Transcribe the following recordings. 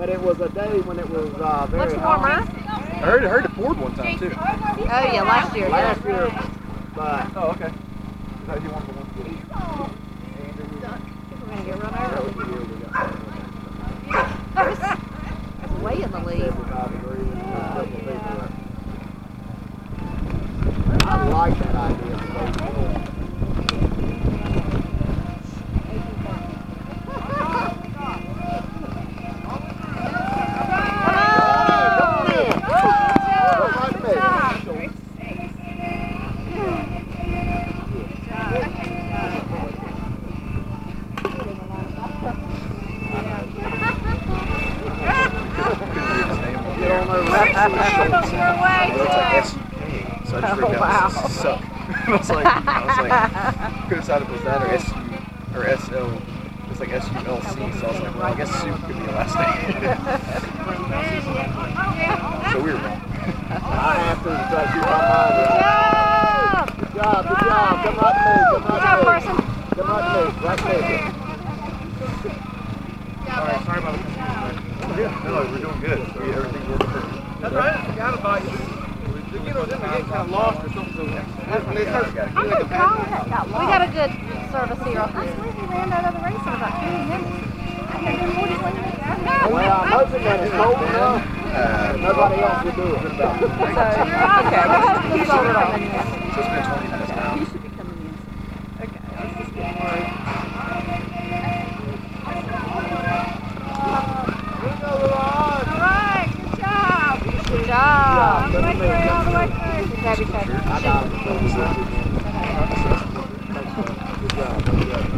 But it was a day when it was uh, very hot. I heard, I heard it poured one time too. Oh yeah, last year. Last year, but oh okay. Is that you want the one? We're gonna get run over. That's way in the lead. I like that idea. better. husband that is old enough. Uh, Nobody else would do it. So, okay. He's older than me. So it's been 20 minutes now. He should be coming in. Okay. I was just getting worried. All right. Good job. Good job. All the way through. All the way through. Good job. Good job. Good job. Good job.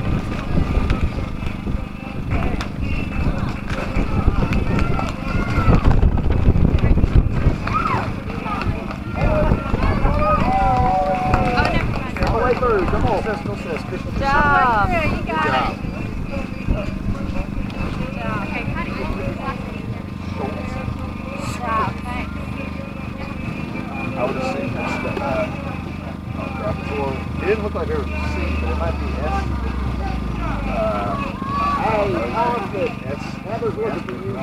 look like there was C, but it might be S. Uh, hey, I'll. Heather's looking for you.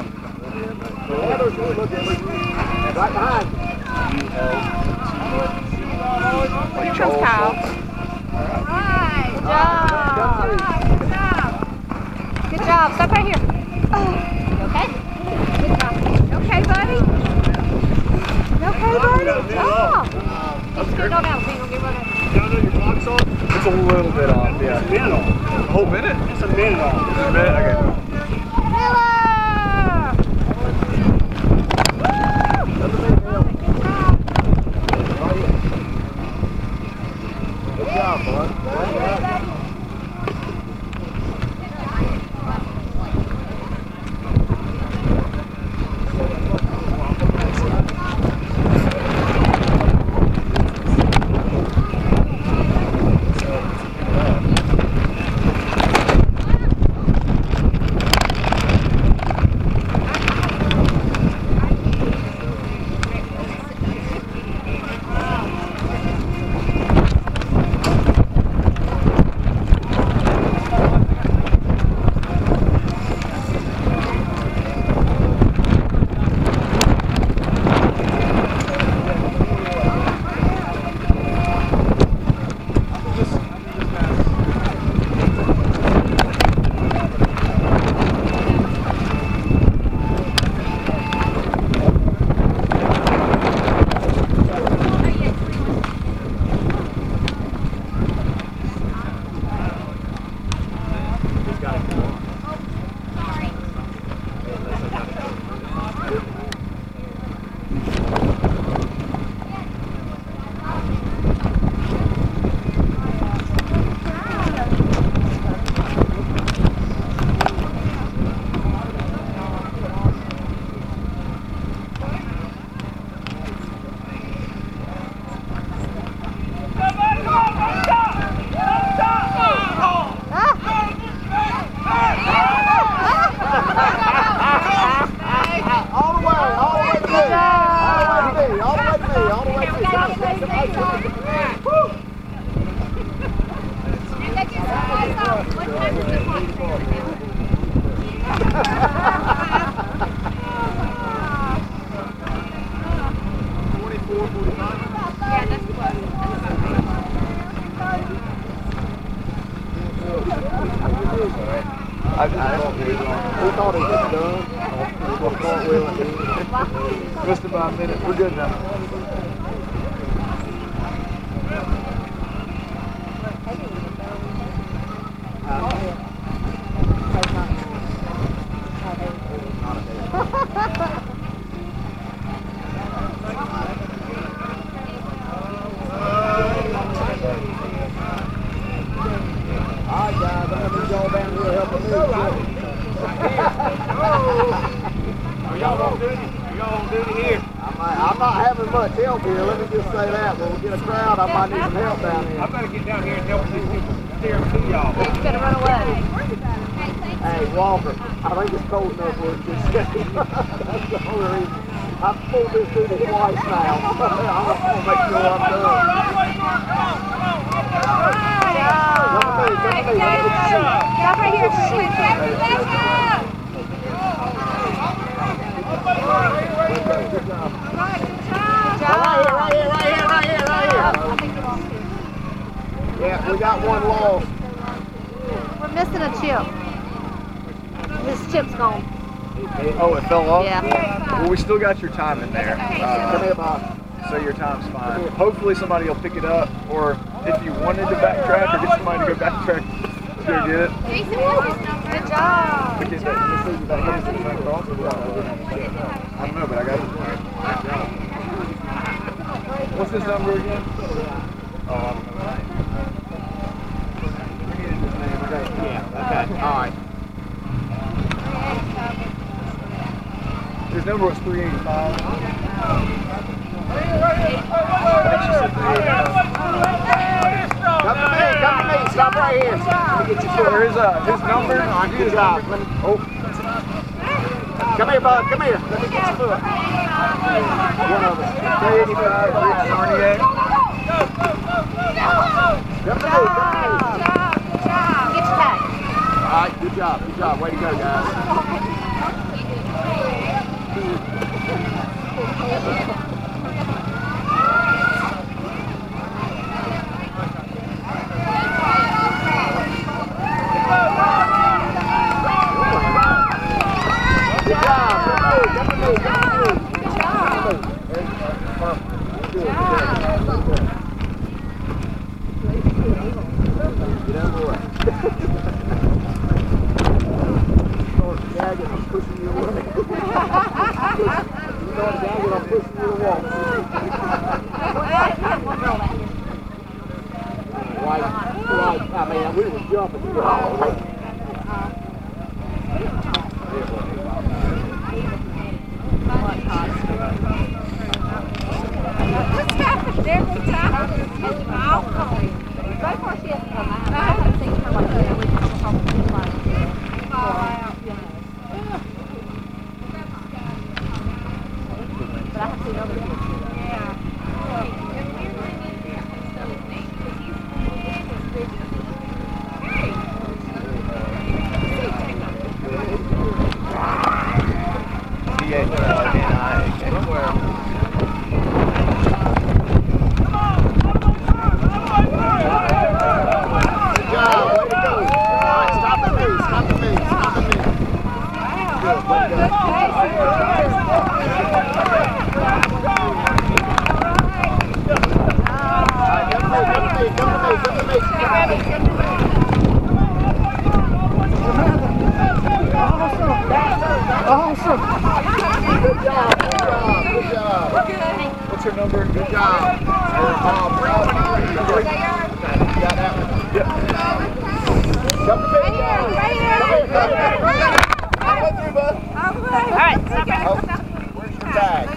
Heather's right behind you. Here comes Kyle. Good job. Good job. Good job. Stop right here. Oh. Okay? Good job. Okay, buddy? Okay, buddy? Stop. Let's song? It's a little bit off, yeah. It's a minute off. A whole minute? It's a minute off. A minute? Okay. I've pulled this twice now. I'm gonna make sure I'm done. To to right here. Right here, right here, right here, right here. Yeah, we got one. We're missing a chip. This chip's gone. Oh, it fell off? Yeah. Well, we still got your time in there. Come Uh, here, Bob. so your time's fine. Hopefully somebody will pick it up, or if you wanted to backtrack or get somebody to go backtrack, go get it. Good job. Get that, let me see if that hits the front cross. I don't know, but I got it. What's this number again? Oh, I don't know. Yeah, okay, all right. His number was 385. I think she said 385. Come to me, come to me, stop right here. Let me get your So foot. here's uh, his number. All right, good job. Let me, Oh, come here, bud, come here. Let me get your foot. One of us. 385, Rick Sarnier. Come to me, come to me. Get your tag. All right, good job, good job. Way to go, guys. Good job. Come to me, come to me, come to me. Get out of the way. Start gagging, I'm pushing you away. Start gagging, I'm pushing you to walk. Right, right, I mean, we were jumping. You know. What's happened every time? It's awful. So far she hasn't come out. I haven't seen her like that. We come home and she's like, but I have seen other kids. Good job, way to go. All right, stop at me, stop at me, stop at me. Good, way to go. All right, come to me, come to me, come to me, come to me. Good job, good job, good job. What's your number? Good job. Uh, to. Come here, come here. Halfway through, bud. All right, stop right Oh, where's your tag?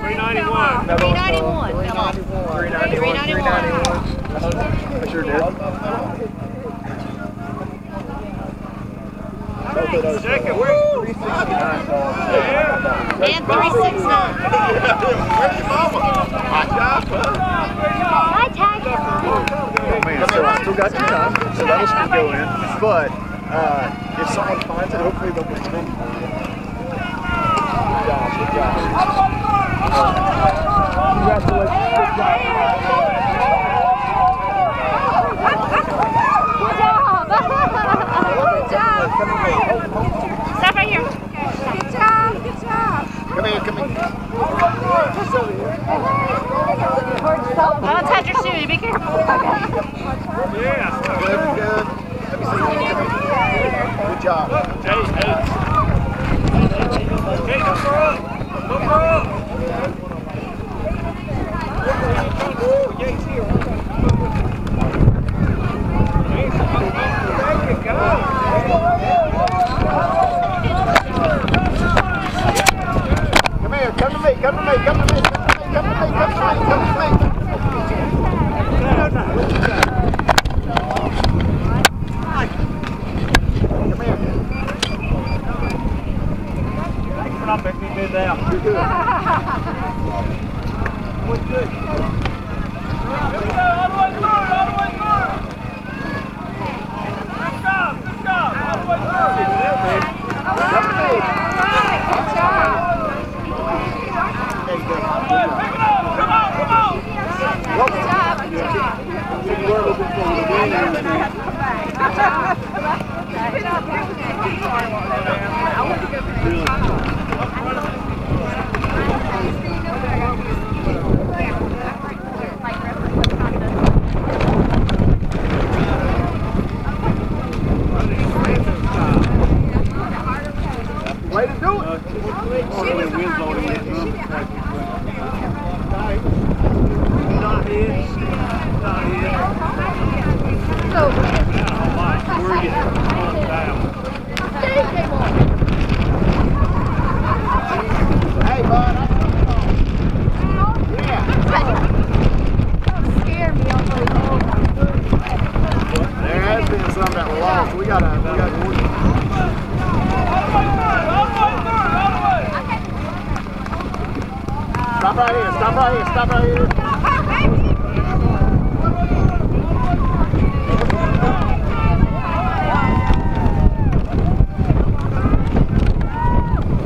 Three ninety-one. That Three one, ninety-one. uh, 391. 391. I sure did. Both of those. Second, where's 369. And three six nine. Where's your mama? My job. My tag is Oh man, so I still got your time, so that'll still go in. But uh, if someone finds it, hopefully they'll bring it in. Good job, good job. Congratulations, good job. Stop right here. Good job. Good job. Come here, come here. Don't touch your shoe. Be careful. Yeah. Good, good. Good job. Hey, hey. Hey, number up. Number up. Ooh, Yates here. There you go. Come here, come to me, come to me, come to me, come to me, come to me, come to me, come to me. mid out. You're good. Way to do it. Not here. Not here. We're getting calmed down. Hey, bud. I- Yeah. There has been some that were lost. We gotta, we gotta. Stop right here. Stop right here. Stop right here.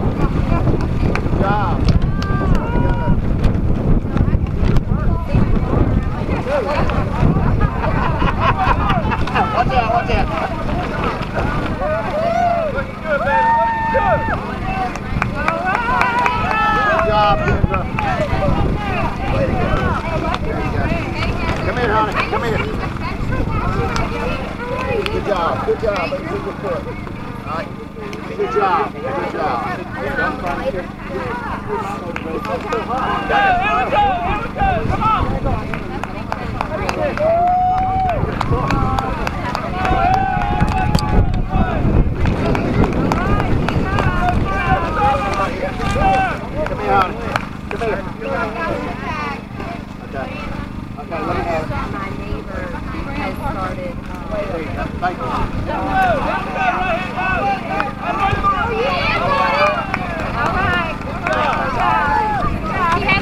Good job. Watch out, watch out. Looking good, baby. Looking good. Good job, Kendra. Come here, honey. Come here. Good job. Good job. Let me see your foot. All right. Good job. Good job. Here we go. Here we go. Come on. Come here, honey. Come here. Okay. Okay, let me have it. My neighbor has started. There you go. Thank you.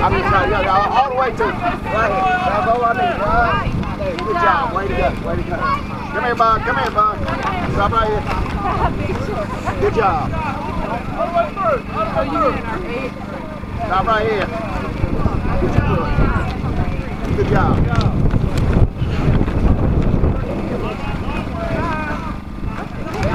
I'm just trying, yeah, all, all the way to right here. That's all? Good job. Way to go. Way to go. Come here, bud. Come here, bud. Stop right here. Good job. Stop right here. Your foot. Good job.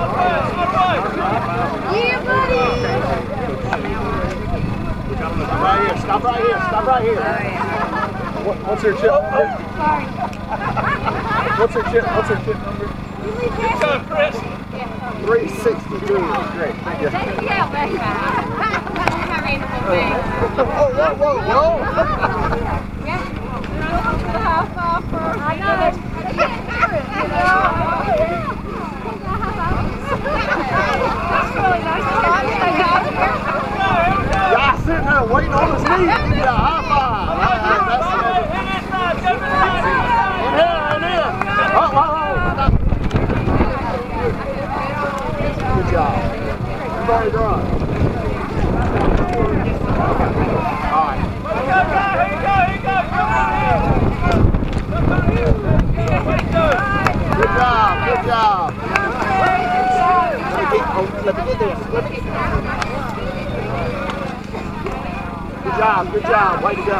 Oh, oh. Stop right here. Stop right here. Stop right here. What, what's her chip? What's her chip? What's her chip number? Good job, Chris. 362. Great. Thank you. Oh, whoa, whoa, whoa. Yeah, Y'all sitting there waiting on his knee. Give me a high five. All right, that's it. In here, in here. Oh, oh, oh. Good job. Everybody done. All right. Good job, good job. Let me get, oh, let me get this. Let me get Good job, good job. Way to go. Good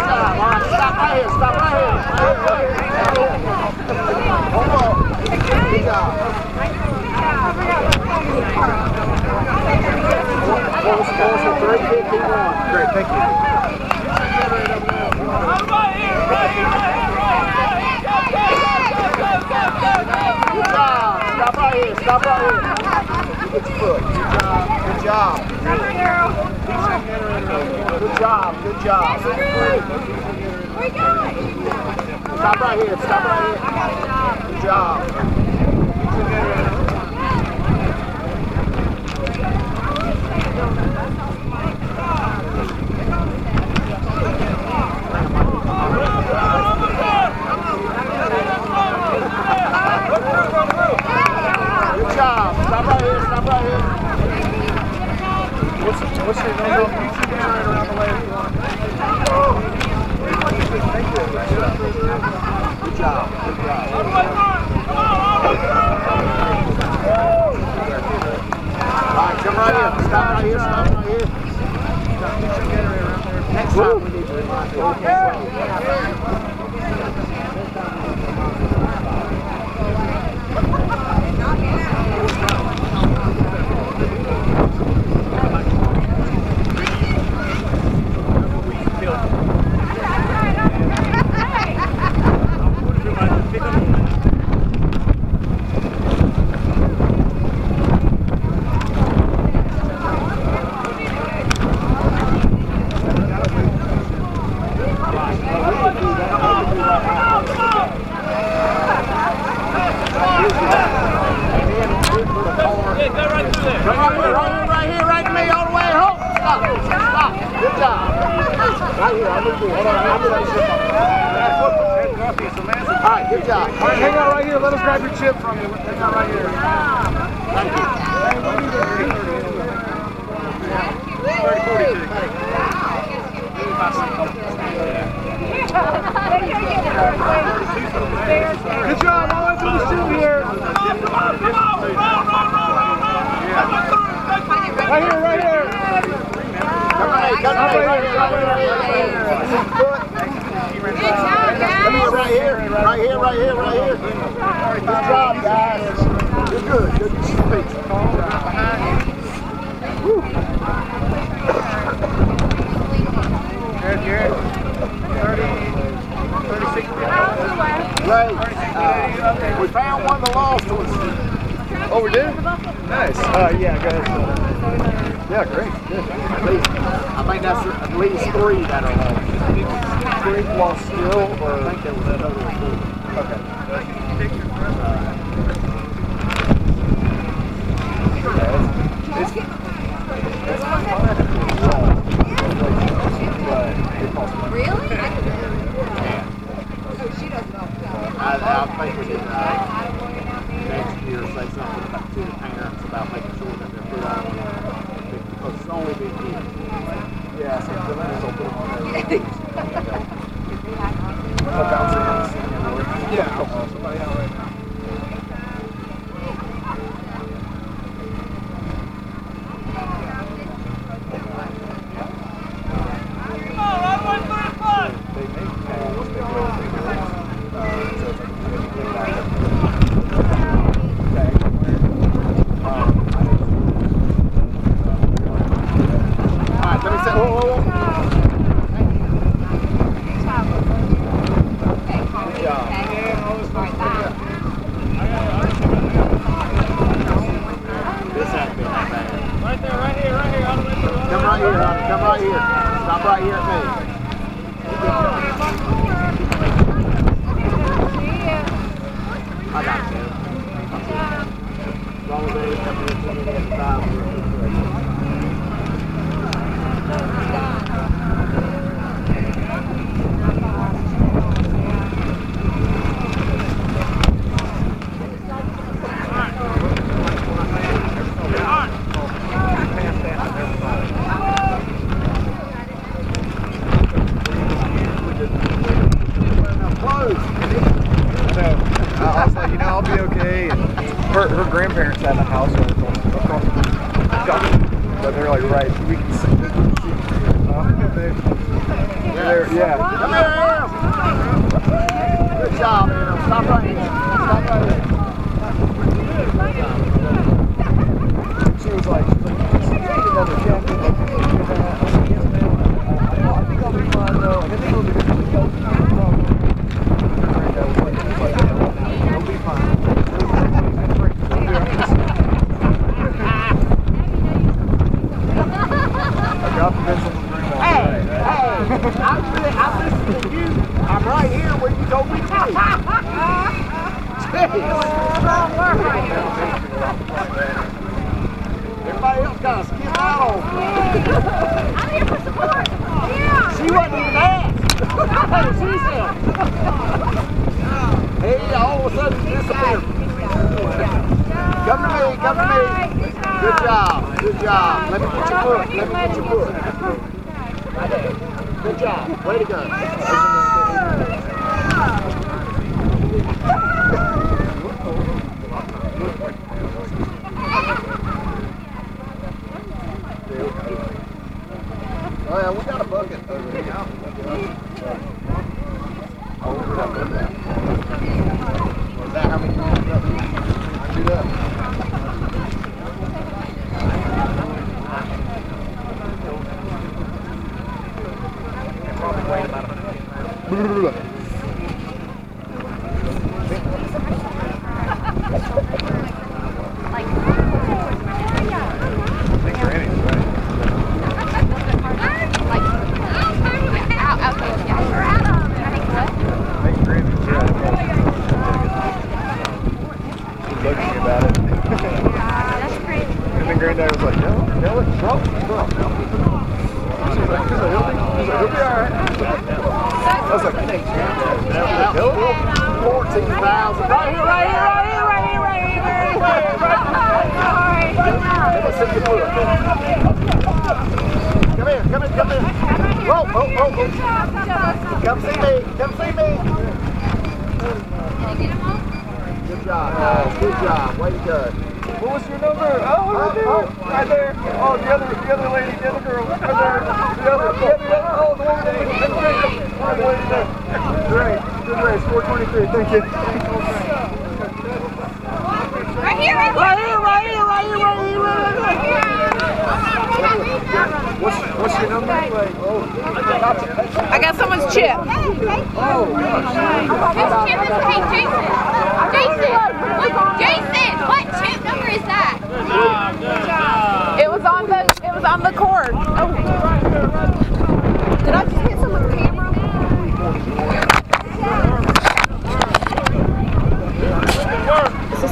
job. All right, stop right here. Stop right here. Right here, right here. Hold on. Good job. What was, what was the 350? Job. Where you going? Stop right here. Stop right here. Good job. Good job. Stop right here. Stop right here. What's, what's your number? You should be turning around the way if you want. Good job. Good job. All right, come right here. Stop right here. Stop right here. Next time we need to remind you. Okay. Come right here, right here, right here, right to me, all the way home. Stop, stop. Good job. Right here, I'm gonna do it. Hold on, I'm gonna do it. All right, good job. All right, hang out right here. Let us grab your chip from you. Hang out right here. Thank you. Good job. All to the shoe here. Right here, right here. Come right here, come right here, right here, right here, right here. Good job, Come here, guys. right here, right here, right here, right here. Good job, guys. You're good. Good speech. Good, Garrett. 30, 36 Ray, uh, we found one of the lost ones. Oh, we did? Nice. Uh, yeah, go ahead. Yeah, great. Good. At least, I think that's at least three that are lost. Three lost still, or I think there was another one. okay. Really? I, I think we did uh, next year say something about to the parents about making sure that they're put on because it's only been kids. Yeah, so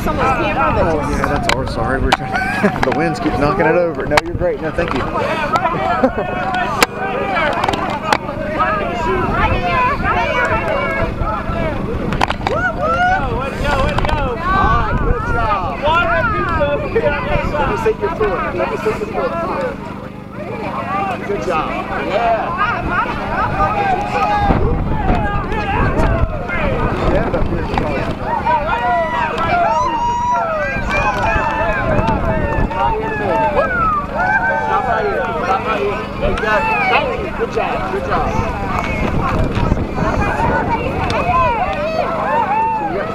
someone's oh, camera that yeah, that's ours. Sorry, we're trying. the winds keep knocking it over. No, you're great. No, thank you. Let me sit your foot. Let me take your foot. Good job. Yeah. right right Good job. Good job.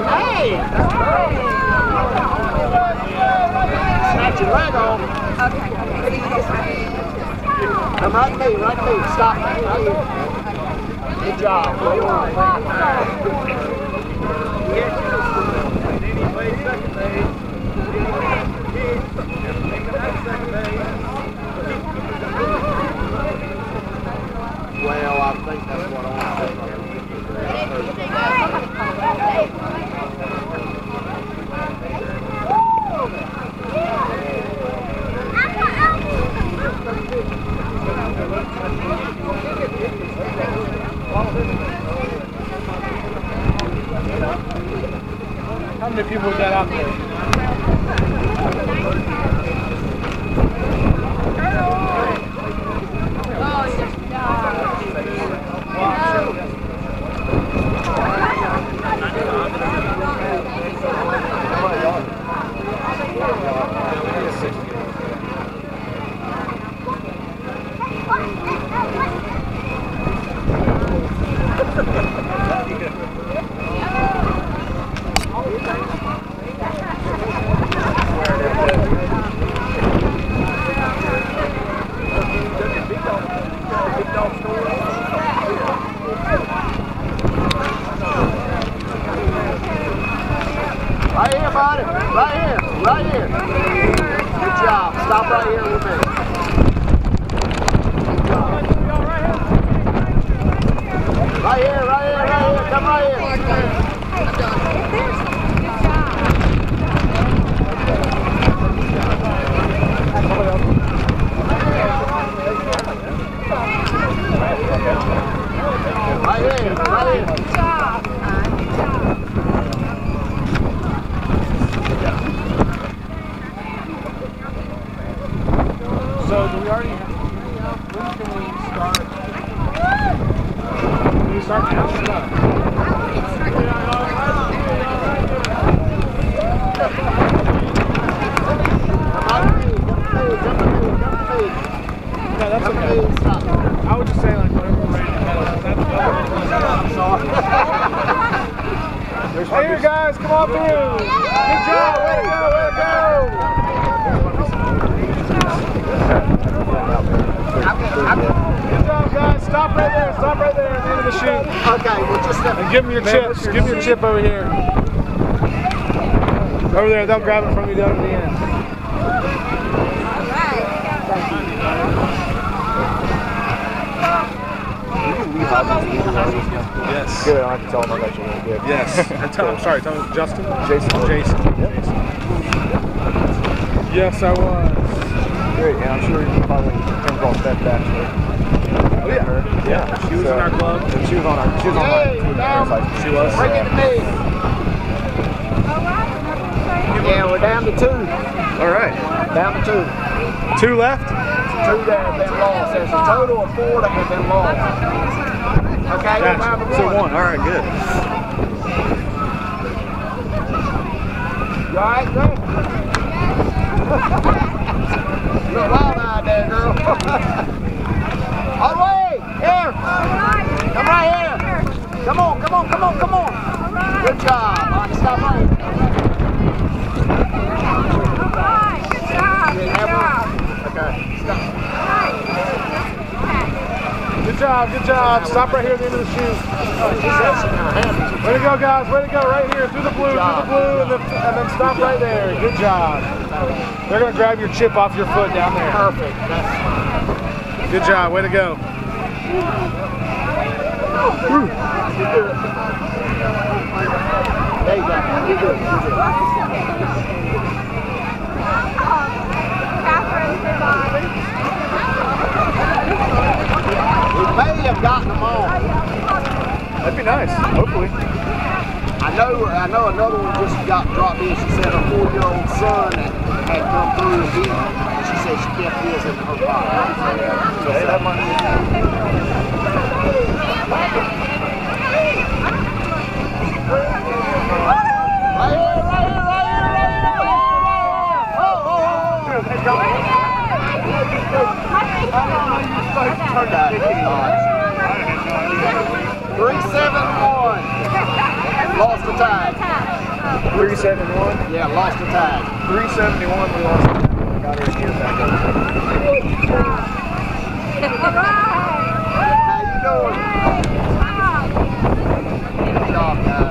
Hey! Snatch your leg off. Okay. Come right right. Stop. Good job. Mamy piwo dla ramy. Right here, right here. Good job. Stop right here with me. Right here, right here, right here. Come right here. Right here, right here. Thank you. Give them your chips, give them your chip over here. Over there, they'll grab it from you down at the end. Yes. Good, I can tell them I'm actually really good. Yes. And tell, I'm sorry, tell me, Justin? Jason. Jason. Yes, I was. Great, and I'm sure you can probably came across that Baxter. Oh, yeah. Yeah, she was in our club. And she was on our, she was on my Hey, team. down. She was. bring it to me. Yeah, we're down to two. All right. Down to two. Two left? Two that have been lost. There's a total of four that have been lost. Okay, we're down to Gotcha. So one. one. All right, good. You all right, girl? You're wild out there, girl. All the way. Here. Come right here. Come on, come on, come on, come on. Good job. Right, stop right here. Okay, stop. Good job, good job. Stop right here at the end of the chute. Way to go, guys. Way to go. Right here, through the blue, through the blue, and then, and then stop right there. Good job. They're going to grab your chip off your foot down there. Perfect. Good job. Way to go. That'd be nice. Hopefully. I know, I know another one just got dropped in. She said her four-year-old son had come through and beat her. She said she kept his in her pocket. So, hey, that might Lost the tag. 371. Yeah, lost the tag. 371. We lost. Got her gear back up. Doing? Good job, guys.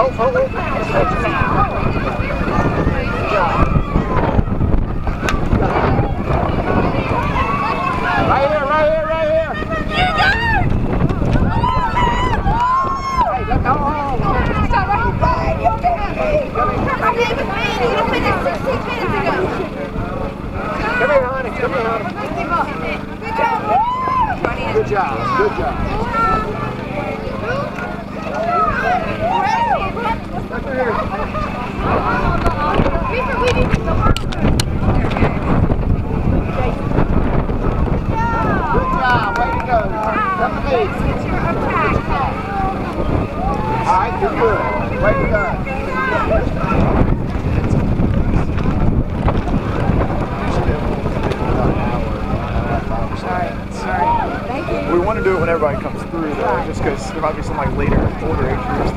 Oh, oh, oh. Come here, honey. Come here, honey. Good job. Good job. Good job. Way to go. Come to me. All right, you're good. Way to go. We want to do it when everybody comes through, though, just because there might be some like later, older age groups